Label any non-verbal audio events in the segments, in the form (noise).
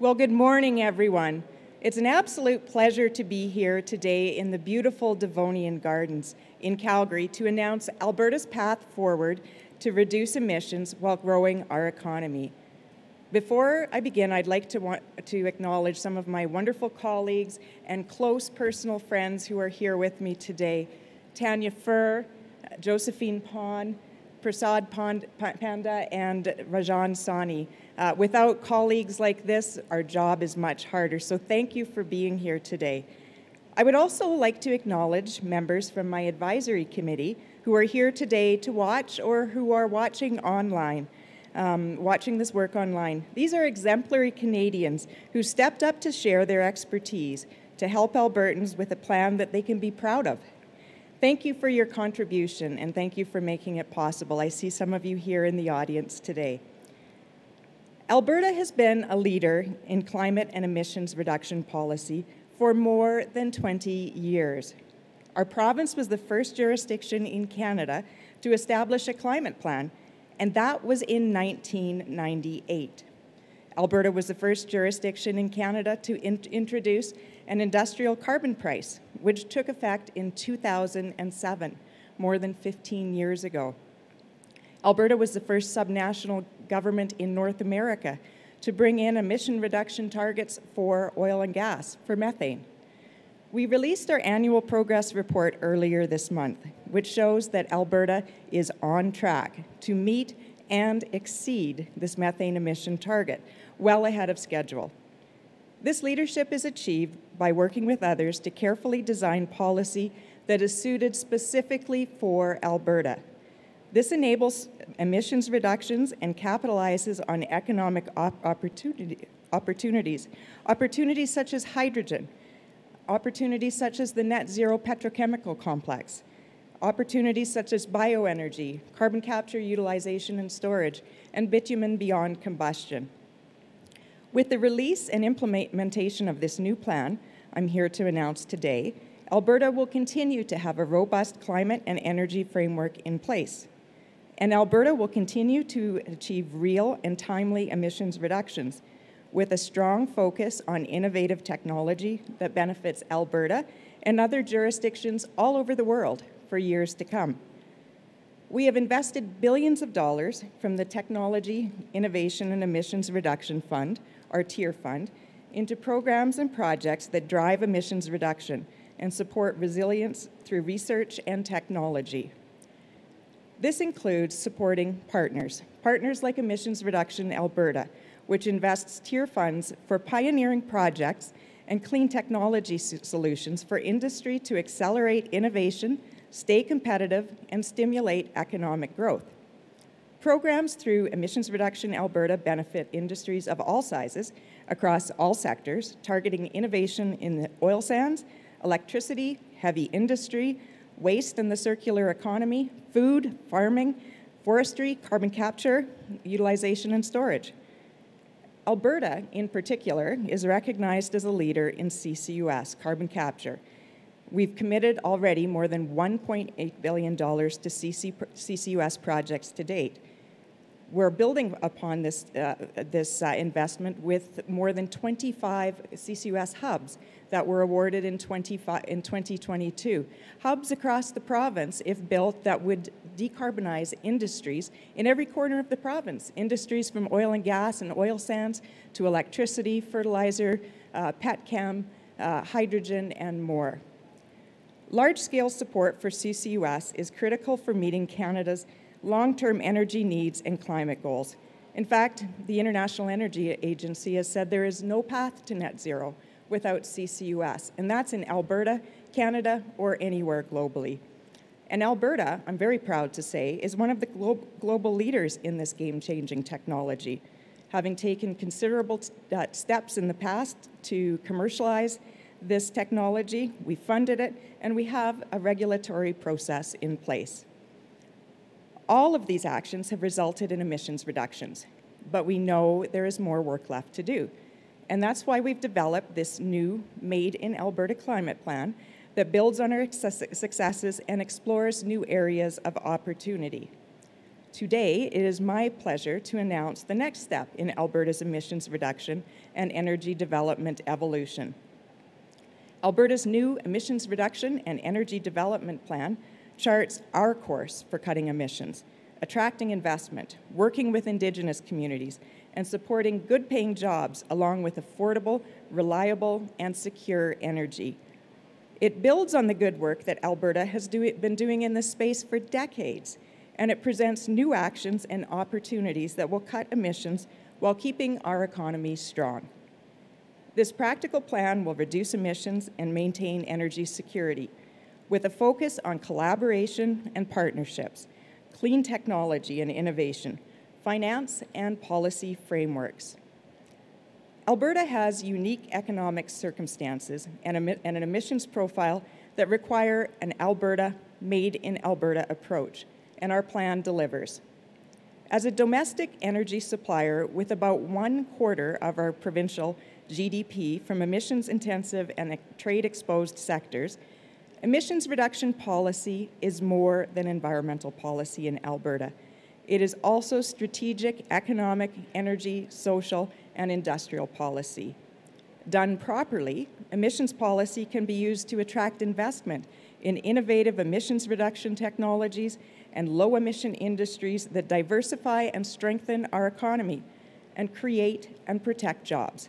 Well, good morning, everyone. It's an absolute pleasure to be here today in the beautiful Devonian Gardens in Calgary to announce Alberta's path forward to reduce emissions while growing our economy. Before I begin, I'd like to, want, to acknowledge some of my wonderful colleagues and close personal friends who are here with me today. Tanya Fir, Josephine Pon, Prasad Panda, and Rajan Sawhney. Uh, without colleagues like this, our job is much harder, so thank you for being here today. I would also like to acknowledge members from my advisory committee who are here today to watch or who are watching online, um, watching this work online. These are exemplary Canadians who stepped up to share their expertise to help Albertans with a plan that they can be proud of. Thank you for your contribution and thank you for making it possible. I see some of you here in the audience today. Alberta has been a leader in climate and emissions reduction policy for more than 20 years. Our province was the first jurisdiction in Canada to establish a climate plan, and that was in 1998. Alberta was the first jurisdiction in Canada to in introduce an industrial carbon price, which took effect in 2007, more than 15 years ago. Alberta was the first subnational government in North America to bring in emission reduction targets for oil and gas, for methane. We released our annual progress report earlier this month, which shows that Alberta is on track to meet and exceed this methane emission target, well ahead of schedule. This leadership is achieved by working with others to carefully design policy that is suited specifically for Alberta. This enables emissions reductions and capitalizes on economic op opportunity, opportunities, opportunities such as hydrogen, opportunities such as the net zero petrochemical complex, opportunities such as bioenergy, carbon capture, utilization, and storage, and bitumen beyond combustion. With the release and implementation of this new plan, I'm here to announce today, Alberta will continue to have a robust climate and energy framework in place. And Alberta will continue to achieve real and timely emissions reductions with a strong focus on innovative technology that benefits Alberta and other jurisdictions all over the world for years to come. We have invested billions of dollars from the Technology, Innovation and Emissions Reduction Fund, our TIER fund, into programs and projects that drive emissions reduction and support resilience through research and technology. This includes supporting partners, partners like Emissions Reduction Alberta, which invests TIER funds for pioneering projects and clean technology solutions for industry to accelerate innovation, stay competitive, and stimulate economic growth. Programs through Emissions Reduction Alberta benefit industries of all sizes across all sectors, targeting innovation in the oil sands, electricity, heavy industry, waste and the circular economy, food, farming, forestry, carbon capture, utilization, and storage. Alberta, in particular, is recognized as a leader in CCUS, carbon capture. We've committed already more than $1.8 billion to CC, CCUS projects to date. We're building upon this, uh, this uh, investment with more than 25 CCUS hubs that were awarded in, 25, in 2022. Hubs across the province, if built, that would decarbonize industries in every corner of the province. Industries from oil and gas and oil sands to electricity, fertilizer, uh, petchem, uh, hydrogen, and more. Large-scale support for CCUS is critical for meeting Canada's long-term energy needs and climate goals. In fact, the International Energy Agency has said there is no path to net zero without CCUS, and that's in Alberta, Canada, or anywhere globally. And Alberta, I'm very proud to say, is one of the glo global leaders in this game-changing technology, having taken considerable uh, steps in the past to commercialize this technology. We funded it, and we have a regulatory process in place. All of these actions have resulted in emissions reductions, but we know there is more work left to do. And that's why we've developed this new Made in Alberta Climate Plan that builds on our successes and explores new areas of opportunity. Today, it is my pleasure to announce the next step in Alberta's emissions reduction and energy development evolution. Alberta's new emissions reduction and energy development plan charts our course for cutting emissions, attracting investment, working with Indigenous communities, and supporting good paying jobs along with affordable, reliable, and secure energy. It builds on the good work that Alberta has do been doing in this space for decades, and it presents new actions and opportunities that will cut emissions while keeping our economy strong. This practical plan will reduce emissions and maintain energy security with a focus on collaboration and partnerships, clean technology and innovation, finance and policy frameworks. Alberta has unique economic circumstances and, an emissions profile that require an Alberta, made in Alberta approach, and our plan delivers. As a domestic energy supplier with about one quarter of our provincial GDP from emissions intensive and trade exposed sectors, emissions reduction policy is more than environmental policy in Alberta. It is also strategic economic, energy, social, and industrial policy. Done properly, emissions policy can be used to attract investment in innovative emissions reduction technologies and low emission industries that diversify and strengthen our economy and create and protect jobs.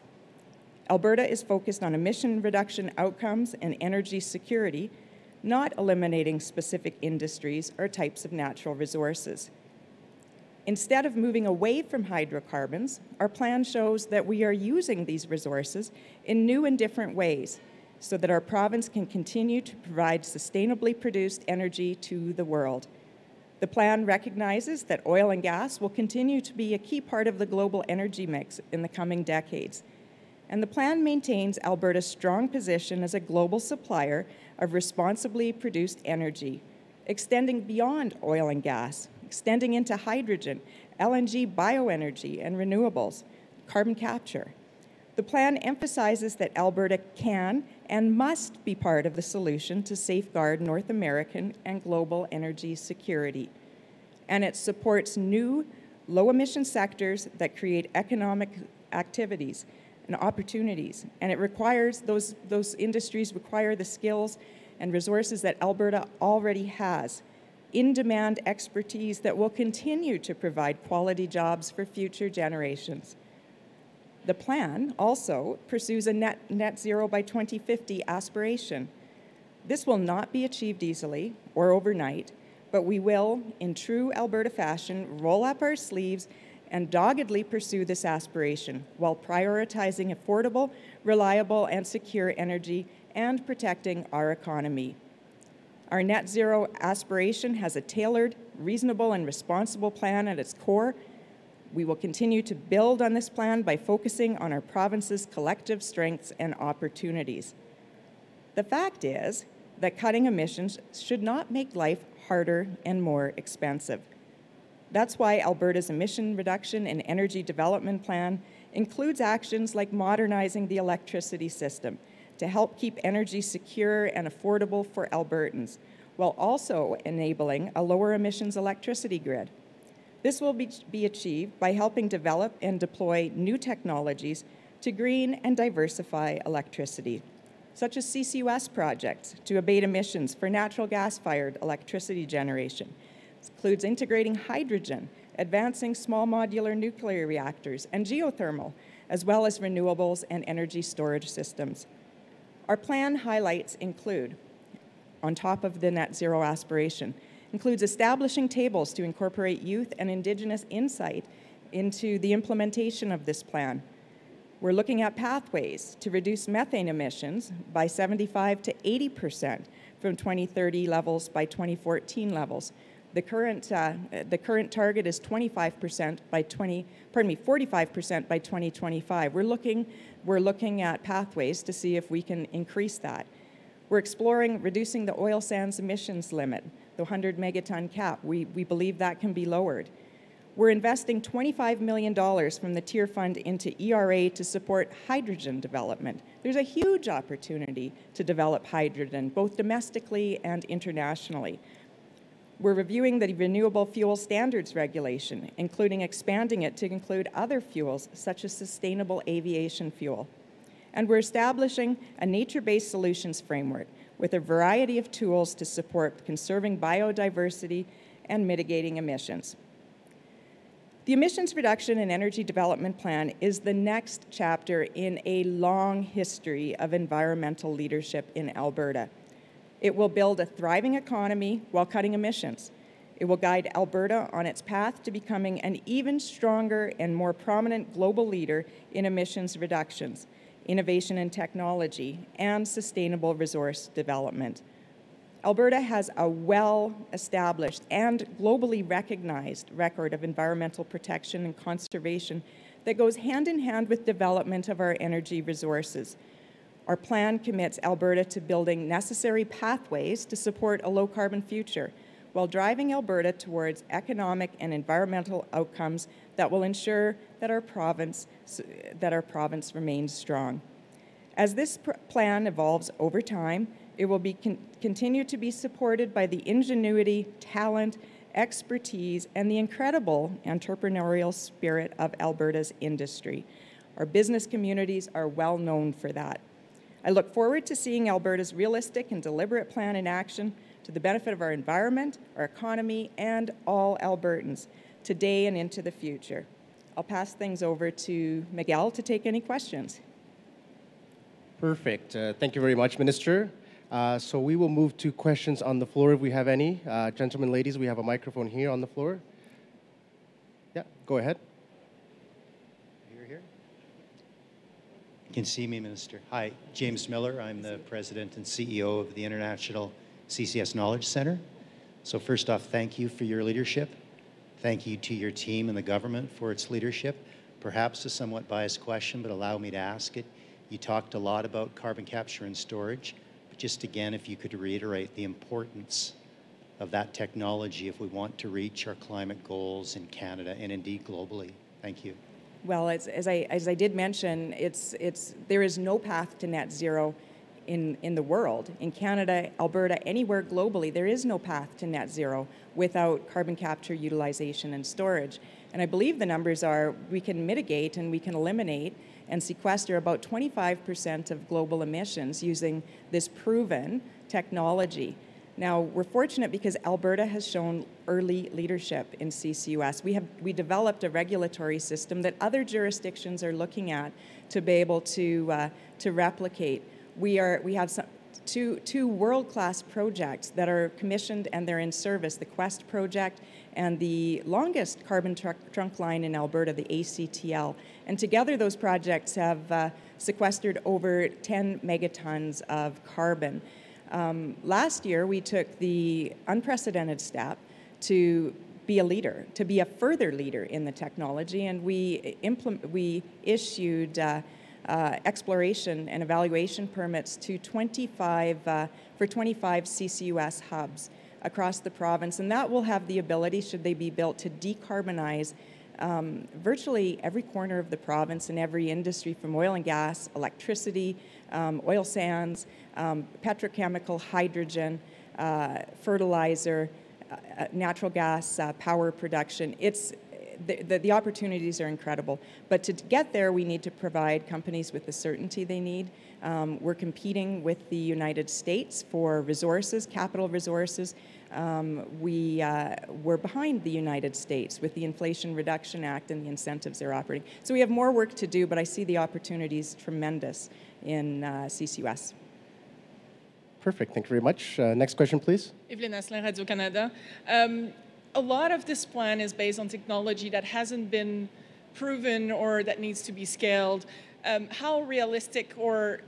Alberta is focused on emission reduction outcomes and energy security, not eliminating specific industries or types of natural resources. Instead of moving away from hydrocarbons, our plan shows that we are using these resources in new and different ways so that our province can continue to provide sustainably produced energy to the world. The plan recognizes that oil and gas will continue to be a key part of the global energy mix in the coming decades. And the plan maintains Alberta's strong position as a global supplier of responsibly produced energy, extending beyond oil and gas extending into hydrogen, LNG, bioenergy, and renewables, carbon capture. The plan emphasizes that Alberta can and must be part of the solution to safeguard North American and global energy security. And it supports new low emission sectors that create economic activities and opportunities. And it requires those, those industries require the skills and resources that Alberta already has in demand expertise that will continue to provide quality jobs for future generations. The plan also pursues a net, net zero by 2050 aspiration. This will not be achieved easily or overnight, but we will, in true Alberta fashion, roll up our sleeves and doggedly pursue this aspiration while prioritizing affordable, reliable, and secure energy and protecting our economy. Our net zero aspiration has a tailored, reasonable, and responsible plan at its core. We will continue to build on this plan by focusing on our province's collective strengths and opportunities. The fact is that cutting emissions should not make life harder and more expensive. That's why Alberta's emission reduction and energy development plan includes actions like modernizing the electricity system to help keep energy secure and affordable for Albertans, while also enabling a lower emissions electricity grid. This will be, be achieved by helping develop and deploy new technologies to green and diversify electricity, such as CCUS projects to abate emissions for natural gas-fired electricity generation. Includes integrating hydrogen, advancing small modular nuclear reactors, and geothermal, as well as renewables and energy storage systems. Our plan highlights include, on top of the net zero aspiration, includes establishing tables to incorporate youth and Indigenous insight into the implementation of this plan. We're looking at pathways to reduce methane emissions by 75 to 80 percent from 2030 levels by 2014 levels. The current, uh, the current target is 25% by 20, pardon me, 45% by 2025. We're looking we're looking at pathways to see if we can increase that. We're exploring reducing the oil sands emissions limit, the 100 megaton cap. We, we believe that can be lowered. We're investing $25 million from the TIER Fund into ERA to support hydrogen development. There's a huge opportunity to develop hydrogen, both domestically and internationally. We're reviewing the Renewable Fuel Standards Regulation, including expanding it to include other fuels, such as sustainable aviation fuel. And we're establishing a nature-based solutions framework with a variety of tools to support conserving biodiversity and mitigating emissions. The Emissions Reduction and Energy Development Plan is the next chapter in a long history of environmental leadership in Alberta. It will build a thriving economy while cutting emissions. It will guide Alberta on its path to becoming an even stronger and more prominent global leader in emissions reductions, innovation and technology, and sustainable resource development. Alberta has a well established and globally recognized record of environmental protection and conservation that goes hand in hand with development of our energy resources. Our plan commits Alberta to building necessary pathways to support a low carbon future while driving Alberta towards economic and environmental outcomes that will ensure that our province, that our province remains strong. As this plan evolves over time, it will be con continue to be supported by the ingenuity, talent, expertise, and the incredible entrepreneurial spirit of Alberta's industry. Our business communities are well known for that. I look forward to seeing Alberta's realistic and deliberate plan in action to the benefit of our environment, our economy, and all Albertans today and into the future. I'll pass things over to Miguel to take any questions. Perfect. Uh, thank you very much, Minister. Uh, so we will move to questions on the floor if we have any. Uh, gentlemen, ladies, we have a microphone here on the floor. Yeah, go ahead. You can see me, Minister. Hi, James Millar. I'm the president and CEO of the International CCS Knowledge Center. So first off, thank you for your leadership. Thank you to your team and the government for its leadership. Perhaps a somewhat biased question, but allow me to ask it. You talked a lot about carbon capture and storage, but just again, if you could reiterate the importance of that technology if we want to reach our climate goals in Canada and indeed globally. Thank you. Well, as, as, I, as I did mention, it's, it's, there is no path to net zero in, in the world. In Canada, Alberta, anywhere globally, there is no path to net zero without carbon capture, utilization, and storage. And I believe the numbers are we can mitigate and we can eliminate and sequester about 25% of global emissions using this proven technology. Now, we're fortunate because Alberta has shown early leadership in CCUS. We have we developed a regulatory system that other jurisdictions are looking at to be able to uh, to replicate. We are we have some, two two world-class projects that are commissioned and they're in service. The Quest project and the longest carbon truck, trunk line in Alberta, the ACTL. And together, those projects have uh, sequestered over 10 megatons of carbon. Um, last year, we took the unprecedented step to be a leader, to be a further leader in the technology, and we, we issued uh, uh, exploration and evaluation permits to 25 uh, for 25 CCUS hubs across the province, and that will have the ability, should they be built, to decarbonize um, virtually every corner of the province and every industry from oil and gas, electricity, um, oil sands, um, petrochemical, hydrogen, uh, fertilizer, uh, uh, natural gas, uh, power production. It's the, the, the, opportunities are incredible. But to get there, we need to provide companies with the certainty they need. Um, we're competing with the United States for resources, capital resources. Um, we, uh, we're behind the United States with the Inflation Reduction Act and the incentives they're operating. So we have more work to do, but I see the opportunities tremendous in uh, CCUS. Perfect. Thank you very much. Uh, next question, please. Evelyn Asselin, Radio-Canada. Um, a lot of this plan is based on technology that hasn't been proven or that needs to be scaled. Um, how realistic or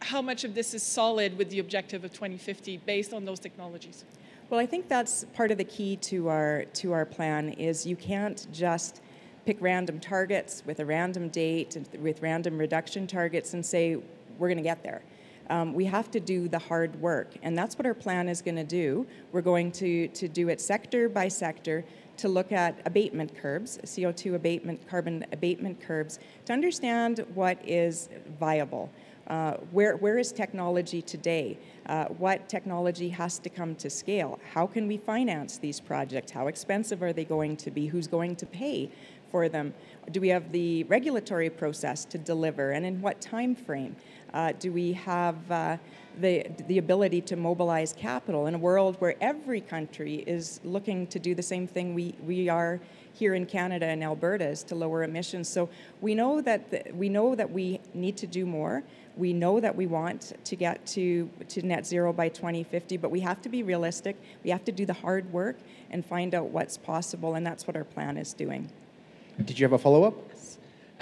how much of this is solid with the objective of 2050 based on those technologies? Well, I think that's part of the key to our to our plan is you can't just pick random targets with a random date and with random reduction targets and say we're going to get there. Um, we have to do the hard work, and that's what our plan is going to do. We're going to, to do it sector by sector to look at abatement curves, CO2 abatement, carbon abatement curves, to understand what is viable. Uh, where, where is technology today? Uh, what technology has to come to scale? How can we finance these projects? How expensive are they going to be? Who's going to pay for them? Do we have the regulatory process to deliver, and in what time frame? Uh, do we have uh, the, the ability to mobilize capital in a world where every country is looking to do the same thing we, we are here in Canada and Alberta is to lower emissions. So we know that the, we know that we need to do more. We know that we want to get to, to net zero by 2050, but we have to be realistic. We have to do the hard work and find out what's possible, and that's what our plan is doing. Did you have a follow up?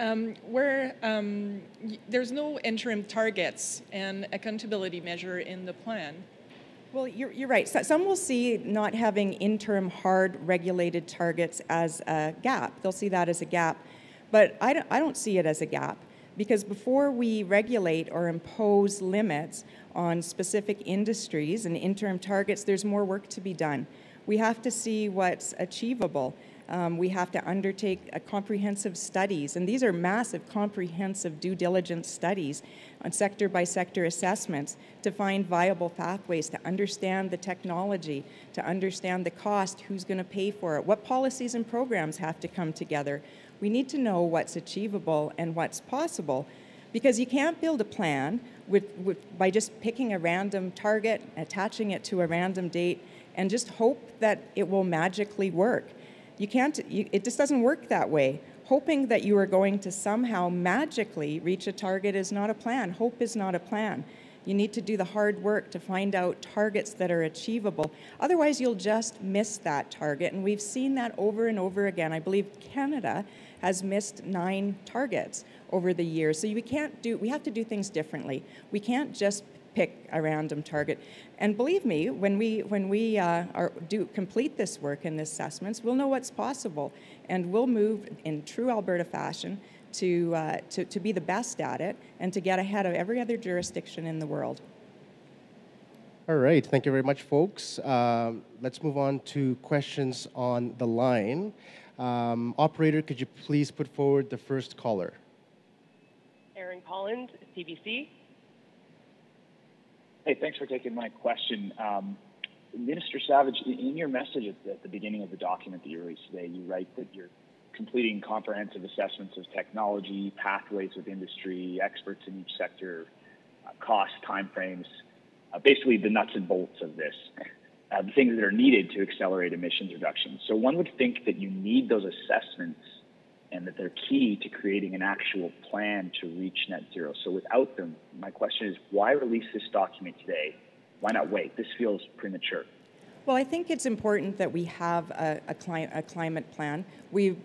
Um, where um, there's no interim targets and accountability measure in the plan. Well, you're, you're right. So some will see not having interim hard regulated targets as a gap. They'll see that as a gap. But I don't, I don't see it as a gap because before we regulate or impose limits on specific industries and interim targets, there's more work to be done. We have to see what's achievable. Um, we have to undertake a comprehensive studies, and these are massive, comprehensive due diligence studies on sector by sector assessments to find viable pathways, to understand the technology, to understand the cost, who's going to pay for it, what policies and programs have to come together. We need to know what's achievable and what's possible because you can't build a plan with, with, by just picking a random target, attaching it to a random date, and just hope that it will magically work. You can't, you, it just doesn't work that way. Hoping that you are going to somehow magically reach a target is not a plan. Hope is not a plan. You need to do the hard work to find out targets that are achievable. Otherwise, you'll just miss that target. And we've seen that over and over again. I believe Canada has missed nine targets over the years. So we can't do, we have to do things differently. We can't just pick a random target. And believe me, when we, when we uh, are, do complete this work and the assessments, we'll know what's possible. And we'll move in true Alberta fashion to, uh, to, to be the best at it and to get ahead of every other jurisdiction in the world. All right, thank you very much, folks. Um, let's move on to questions on the line. Um, operator, could you please put forward the first caller? Aaron Collins, CBC. Hey, thanks for taking my question. Um, Minister Savage, in your message at, the beginning of the document that you released today, you write that you're completing comprehensive assessments of technology, pathways with industry, experts in each sector, uh, cost, timeframes, uh, basically the nuts and bolts of this, uh, the things that are needed to accelerate emissions reductions. So one would think that you need those assessments and that they're key to creating an actual plan to reach net zero. So without them, my question is why release this document today? Why not wait? This feels premature. Well, I think it's important that we have a, a, cli- a climate plan. We,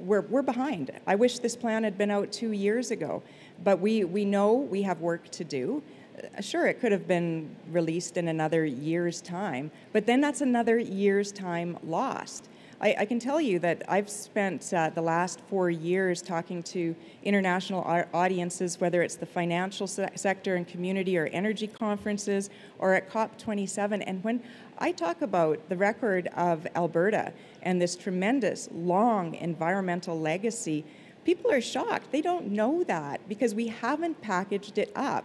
we're, we're behind. I wish this plan had been out two years ago, but we, we know we have work to do. Uh, sure, it could have been released in another year's time, but then that's another year's time lost. I, I can tell you that I've spent uh, the last four years talking to international audiences, whether it's the financial se- sector and community or energy conferences or at COP27. And when I talk about the record of Alberta and this tremendous long environmental legacy, people are shocked. They don't know that because we haven't packaged it up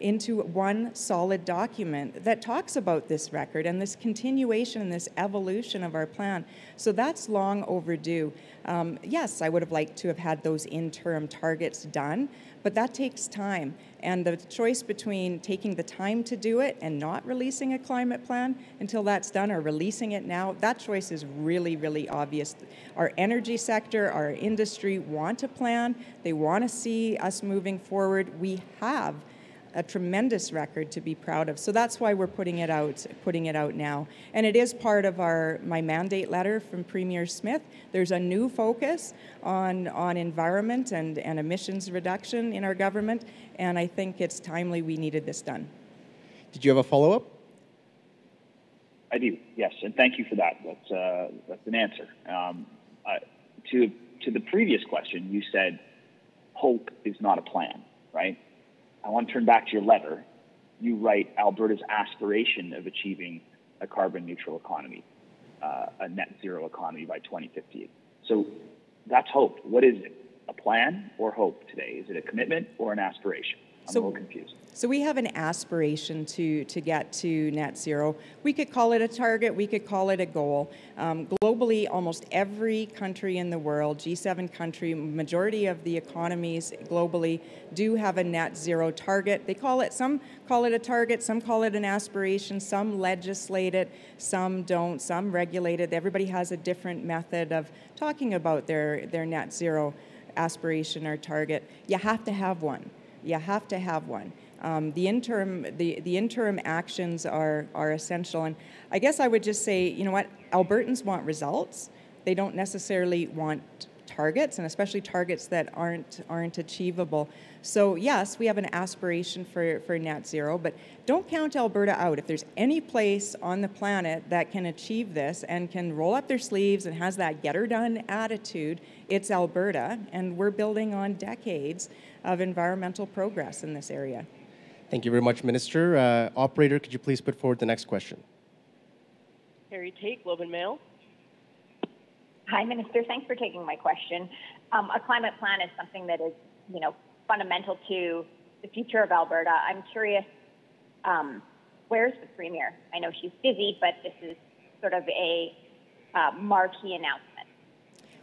into one solid document that talks about this record and this continuation and this evolution of our plan. So that's long overdue. Um, yes, I would have liked to have had those interim targets done, but that takes time. And the choice between taking the time to do it and not releasing a climate plan until that's done or releasing it now, that choice is really, really obvious. Our energy sector, our industry want a plan. They want to see us moving forward. We have a tremendous record to be proud of. So that's why we're putting it out, putting it out now. And it is part of our my mandate letter from Premier Smith. There's a new focus on on environment and, and emissions reduction in our government, and I think it's timely we needed this done. Did you have a follow up? I do, yes, and thank you for that. That's uh, that's an answer. Um, uh, to to the previous question, you said hope is not a plan, right? I want to turn back to your letter. You write Alberta's aspiration of achieving a carbon neutral economy, uh, a net zero economy by 2050. So that's hope. What is it? A plan or hope today? Is it a commitment or an aspiration? I'm So- a little confused. So we have an aspiration to, to get to net zero. We could call it a target, we could call it a goal. Um, globally, almost every country in the world, G7 country, majority of the economies globally do have a net zero target. They call it, some call it a target, some call it an aspiration, some legislate it, some don't, some regulate it. Everybody has a different method of talking about their, their net zero aspiration or target. You have to have one. You have to have one. Um, the interim the, the interim actions are are essential. And I guess I would just say you know what? Albertans want results. They don't necessarily want targets and especially targets that aren't aren't achievable. So yes we have an aspiration for for net zero but don't count Alberta out. If there's any place on the planet that can achieve this and can roll up their sleeves and has that get her done attitude it's Alberta and we're building on decades of environmental progress in this area Thank you very much, Minister. Uh, operator, could you please put forward the next question? Carrie Tait, Globe and Mail. Hi, Minister. Thanks for taking my question. Um, a climate plan is something that is, you know, fundamental to the future of Alberta. I'm curious, um, where's the Premier? I know she's busy, but this is sort of a uh, marquee announcement.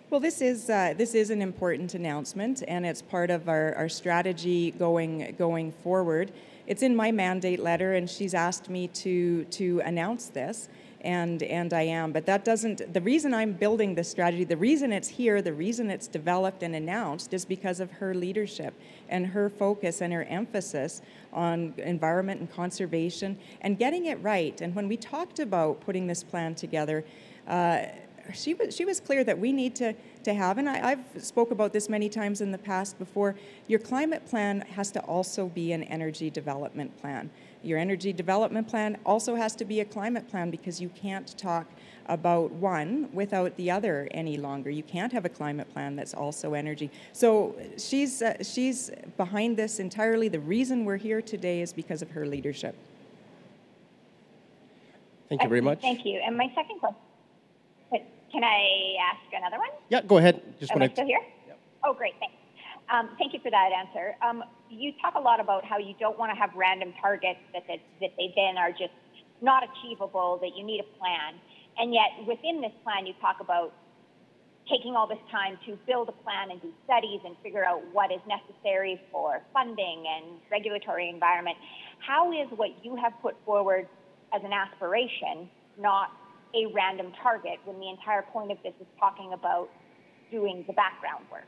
Well, this is uh, this is an important announcement, and it's part of our, our strategy going going forward. It's in my mandate letter, and she's asked me to to announce this, and and I am. But that doesn't. The reason I'm building this strategy, the reason it's here, the reason it's developed and announced, is because of her leadership and her focus and her emphasis on environment and conservation and getting it right. And when we talked about putting this plan together. Uh, she was she was clear that we need to to have, and I, I've spoke about this many times in the past before. Your climate plan has to also be an energy development plan. Your energy development plan also has to be a climate plan because you can't talk about one without the other any longer. You can't have a climate plan that's also energy. So she's uh, she's behind this entirely. The reason we're here today is because of her leadership. Thank you very much. Thank you. And my second question, can I ask another one? Yeah, go ahead. Just Am I still here? Oh, great, thanks. Um, thank you for that answer. Um, you talk a lot about how you don't want to have random targets that, that, that they then are just not achievable, that you need a plan. And yet, within this plan, you talk about taking all this time to build a plan and do studies and figure out what is necessary for funding and regulatory environment. How is what you have put forward as an aspiration not a random target when the entire point of this is talking about doing the background work?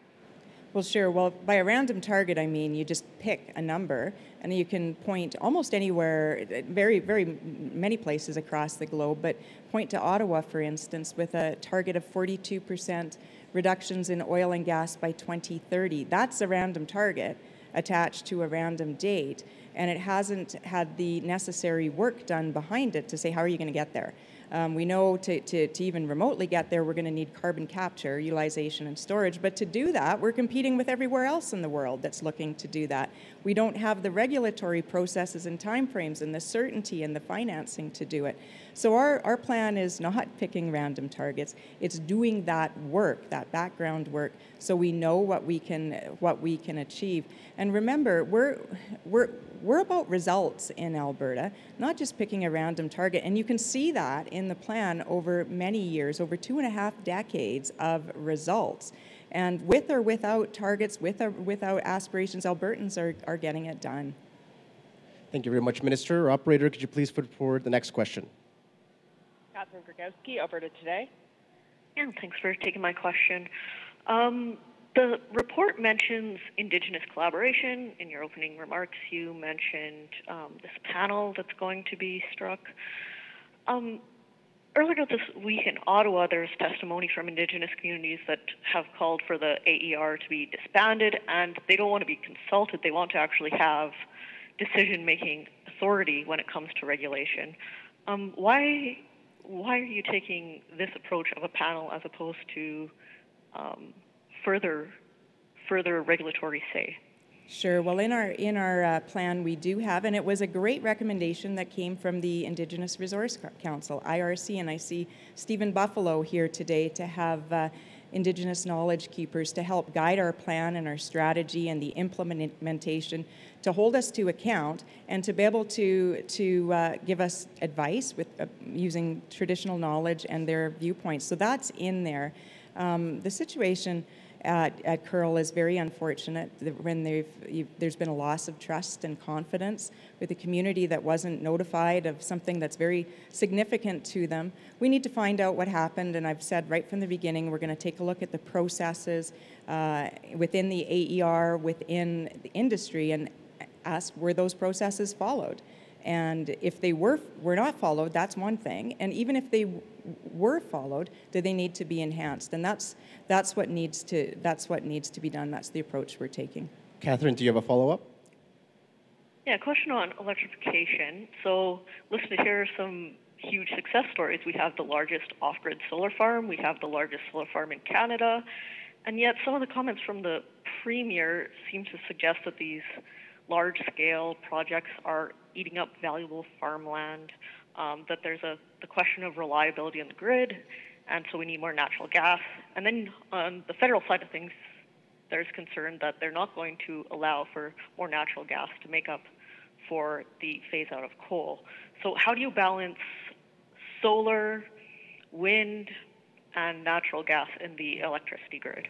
Well, sure. Well, by a random target, I mean you just pick a number and you can point almost anywhere, very, very many places across the globe, but point to Ottawa, for instance, with a target of 42% reductions in oil and gas by 2030. That's a random target attached to a random date, and it hasn't had the necessary work done behind it to say, how are you going to get there? Um, we know to, to, to, even remotely get there, we're going to need carbon capture, utilization, and storage. But to do that, we're competing with everywhere else in the world that's looking to do that. We don't have the regulatory processes and timeframes and the certainty and the financing to do it. So our, our plan is not picking random targets. It's doing that work, that background work, so we know what we can what we can achieve. And remember, we're we're we're about results in Alberta, not just picking a random target. And you can see that in the plan over many years, over two and a half decades of results. And with or without targets, with or without aspirations, Albertans are, are getting it done. Thank you very much, Minister. Operator, could you please put forward the next question? Catherine Griwkowsky, Alberta Today. Yeah, thanks for taking my question. Um, the report mentions Indigenous collaboration. In your opening remarks, you mentioned um, this panel that's going to be struck. Um, earlier this week in Ottawa, there's testimony from Indigenous communities that have called for the AER to be disbanded, and they don't want to be consulted. They want to actually have decision-making authority when it comes to regulation. Um, why why are you taking this approach of a panel as opposed to um, further further regulatory say? Sure. Well, in our in our uh, plan, we do have, and it was a great recommendation that came from the Indigenous Resource Council (IRC), and I see Stephen Buffalo here today to have. Uh, Indigenous knowledge keepers to help guide our plan and our strategy and the implementation, to hold us to account, and to be able to, to uh, give us advice with uh, using traditional knowledge and their viewpoints. So that's in there. Um, the situation at, at Kearl is very unfortunate when there's been a loss of trust and confidence with a community that wasn't notified of something that's very significant to them. We need to find out what happened, and I've said right from the beginning we're going to take a look at the processes uh, within the AER, within the industry, and ask were those processes followed. And if they were, were not followed, that's one thing. And even if they were followed, do they need to be enhanced? And that's, that's, what needs to, that's what needs to be done. That's the approach we're taking. Catherine, do you have a follow-up? Yeah, question on electrification. So, listen to are some huge success stories. We have the largest off-grid solar farm. We have the largest solar farm in Canada. And yet some of the comments from the Premier seem to suggest that these large-scale projects are eating up valuable farmland, um, that there's a the question of reliability in the grid, and so we need more natural gas. And then on the federal side of things, there's concern that they're not going to allow for more natural gas to make up for the phase out of coal. So how do you balance solar, wind, and natural gas in the electricity grid?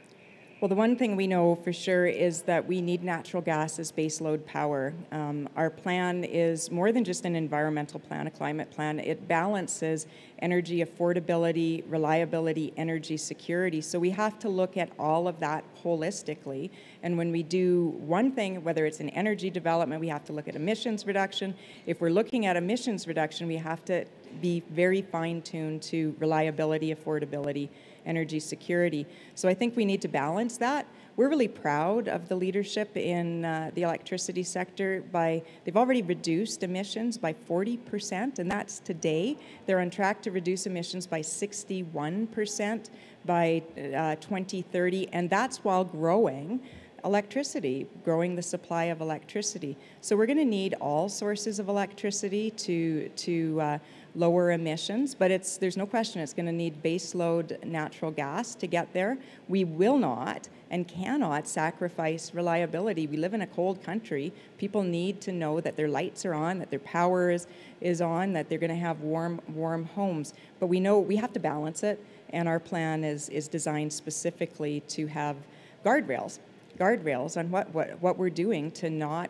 Well, the one thing we know for sure is that we need natural gas as baseload power. Um, our plan is more than just an environmental plan, a climate plan. It balances energy affordability, reliability, energy security. So we have to look at all of that holistically. And when we do one thing, whether it's an energy development, we have to look at emissions reduction. If we're looking at emissions reduction, we have to be very fine tuned to reliability, affordability, energy security. So I think we need to balance that. We're really proud of the leadership in uh, the electricity sector by they've already reduced emissions by 40% and that's today. They're on track to reduce emissions by 61% by uh, 2030 and that's while growing electricity, growing the supply of electricity. So we're going to need all sources of electricity to to uh, lower emissions, but it's, there's no question it's going to need baseload natural gas to get there. We will not and cannot sacrifice reliability. We live in a cold country. People need to know that their lights are on, that their power is, is on, that they're going to have warm, warm homes. But we know we have to balance it, and our plan is, is designed specifically to have guardrails, guardrails on what, what, what we're doing to not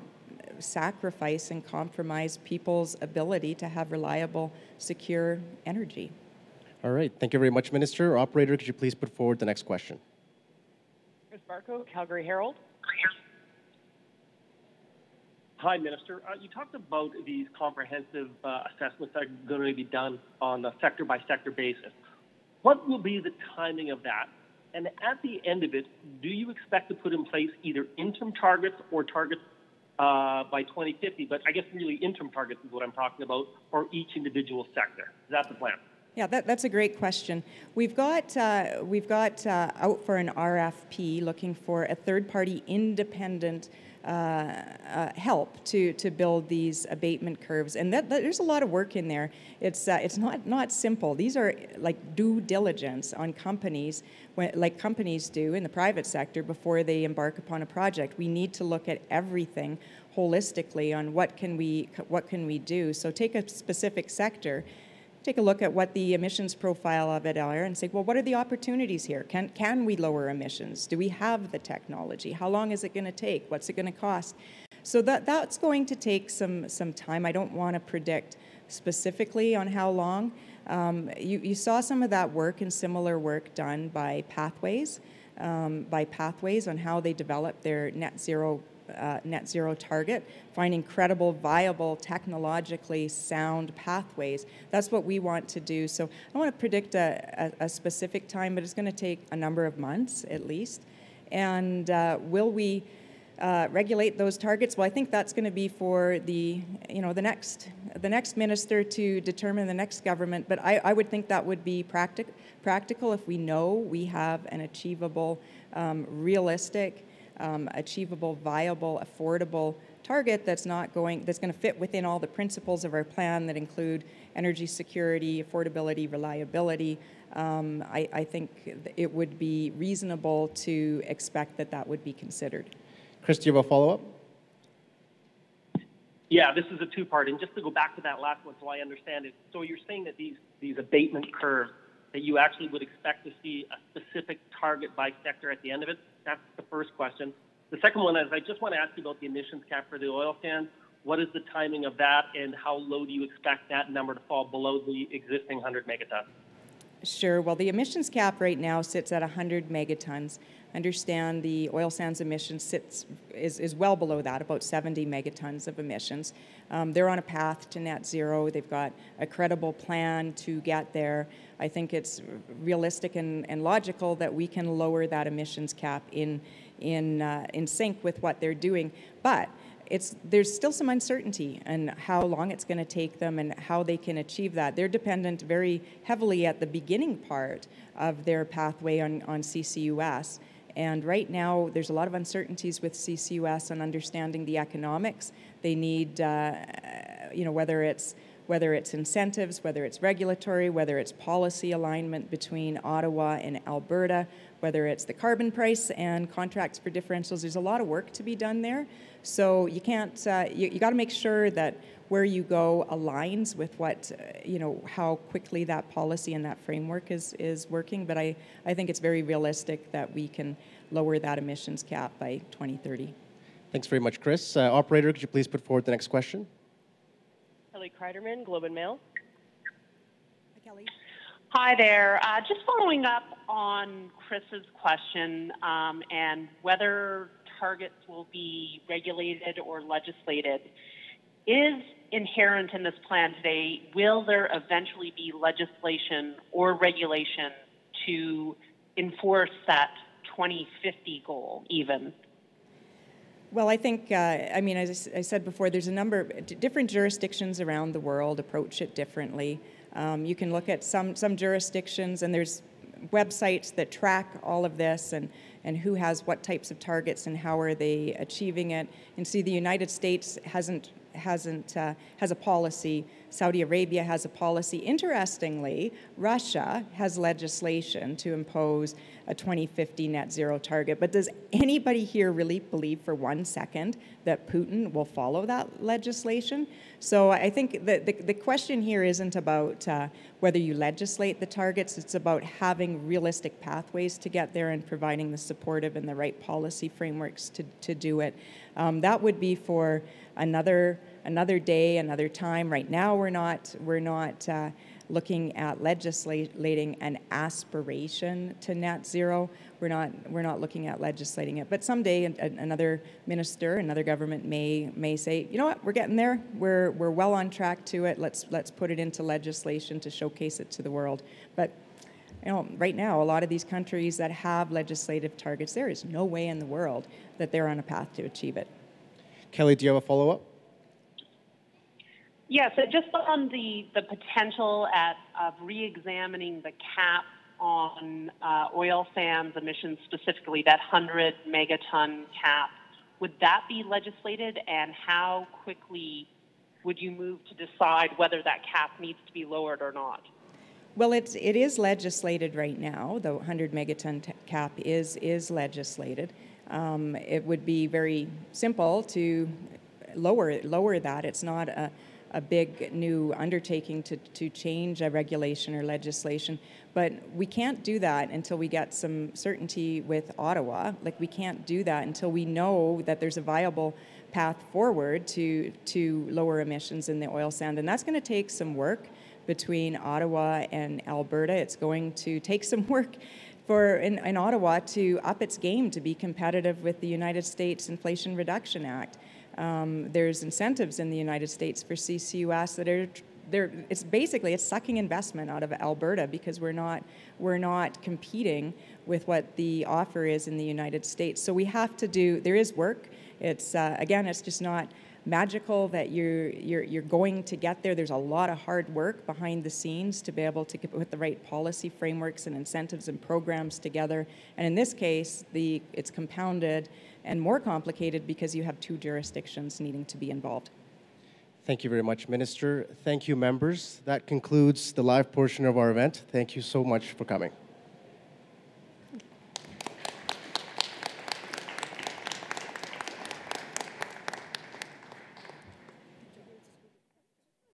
sacrifice and compromise people's ability to have reliable, secure energy. All right. Thank you very much, Minister. Operator, could you please put forward the next question? Chris Varcoe, Calgary Herald. Hi, Minister. Uh, you talked about these comprehensive uh, assessments that are going to be done on a sector by sector basis. What will be the timing of that? And at the end of it, do you expect to put in place either interim targets or targets uh, by 2050, but I guess really interim targets is what I'm talking about for each individual sector. Is that the plan? Yeah, that, that's a great question. We've got, uh, we've got uh, out for an RFP looking for a third party independent uh, uh, help to, to build these abatement curves. And that, that, there's a lot of work in there. It's, uh, it's not, not simple. These are like due diligence on companies, when, like companies do in the private sector before they embark upon a project. We need to look at everything holistically on what can we, what can we do. So take a specific sector take a look at what the emissions profile of it are and say, well, what are the opportunities here? Can, can we lower emissions? Do we have the technology? How long is it going to take? What's it going to cost? So that, that's going to take some, some time. I don't want to predict specifically on how long. Um, you, you saw some of that work and similar work done by Pathways, um, by Pathways on how they develop their net zero uh, net zero target, finding credible, viable, technologically sound pathways. That's what we want to do. So I don't want to predict a, a, a specific time, but it's going to take a number of months at least. And uh, will we uh, regulate those targets? Well, I think that's going to be for the, you know, the next, the next minister to determine the next government. But I, I would think that would be practic- practical if we know we have an achievable, um, realistic, um, achievable, viable, affordable target that's not going, that's going to fit within all the principles of our plan that include energy security, affordability, reliability, um, I, I think it would be reasonable to expect that that would be considered. Chris, do you have a follow-up? Yeah, this is a two-part, and just to go back to that last one, so I understand it. So you're saying that these these abatement curves that you actually would expect to see a specific target by sector at the end of it. That's the first question. The second one is I just want to ask you about the emissions cap for the oil sands. What is the timing of that, and how low do you expect that number to fall below the existing 100 megatons? Sure. Well, the emissions cap right now sits at 100 megatons. Understand the oil sands emissions sits is, is well below that, about 70 megatons of emissions. Um, they're on a path to net zero. They've got a credible plan to get there. I think it's realistic and, and logical that we can lower that emissions cap in in uh, in sync with what they're doing. But it's there's still some uncertainty and how long it's going to take them and how they can achieve that. They're dependent very heavily at the beginning part of their pathway on, on CCUS. And right now, there's a lot of uncertainties with CCUS on understanding the economics. They need, uh, you know, whether it's whether it's incentives, whether it's regulatory, whether it's policy alignment between Ottawa and Alberta, whether it's the carbon price and contracts for differentials. There's a lot of work to be done there. So you can't, uh, you, you got to make sure that where you go aligns with what, uh, you know, how quickly that policy and that framework is, is working. But I, I think it's very realistic that we can lower that emissions cap by 2030. Thanks very much, Chris. Uh, operator, could you please put forward the next question? Kelly Cryderman, Globe and Mail. Hi, Kelly. Hi there. Uh, just following up on Chris's question um, and whether targets will be regulated or legislated is inherent in this plan today. Will there eventually be legislation or regulation to enforce that 2050 goal, even? Well, I think, uh, I mean, as I said before, there's a number of different jurisdictions around the world approach it differently. Um, you can look at some, some jurisdictions, and there's websites that track all of this and, and who has what types of targets and how are they achieving it. And see, the United States hasn't hasn't uh, has a policy. Saudi Arabia has a policy. Interestingly, Russia has legislation to impose a 2050 net zero target. But does anybody here really believe for one second that Putin will follow that legislation? So I think the, the, the question here isn't about uh, whether you legislate the targets, it's about having realistic pathways to get there and providing the supportive and the right policy frameworks to, to do it. Um, that would be for another another day, another time. Right now, we're not we're not uh, looking at legislating an aspiration to net zero. We're not we're not looking at legislating it. But someday, another minister, another government may may say, you know what, we're getting there. We're we're well on track to it. Let's let's put it into legislation to showcase it to the world. But you know, right now, a lot of these countries that have legislative targets, there is no way in the world that they're on a path to achieve it. Kelly, do you have a follow up? Yes, yeah, so just on the, the potential at, of re-examining the cap on uh, oil sands emissions, specifically that 100 megaton cap, would that be legislated, and how quickly would you move to decide whether that cap needs to be lowered or not? Well, it's, it is legislated right now. The 100 megaton t- cap is, is legislated. Um, it would be very simple to lower, lower that. It's not a a big new undertaking to, to change a regulation or legislation. But we can't do that until we get some certainty with Ottawa. Like, we can't do that until we know that there's a viable path forward to, to lower emissions in the oil sand. And that's going to take some work between Ottawa and Alberta. It's going to take some (laughs) work for in, in, Ottawa to up its game to be competitive with the United States Inflation Reduction Act. Um, there's incentives in the United States for CCUS that are they're, it's basically it's sucking investment out of Alberta because we're not we're not competing with what the offer is in the United States. So we have to do there is work. It's uh, again it's just not magical that you're, you're, you're going to get there. There's a lot of hard work behind the scenes to be able to put the right policy frameworks and incentives and programs together. And in this case, the, it's compounded and more complicated because you have two jurisdictions needing to be involved. Thank you very much, Minister. Thank you, members. That concludes the live portion of our event. Thank you so much for coming.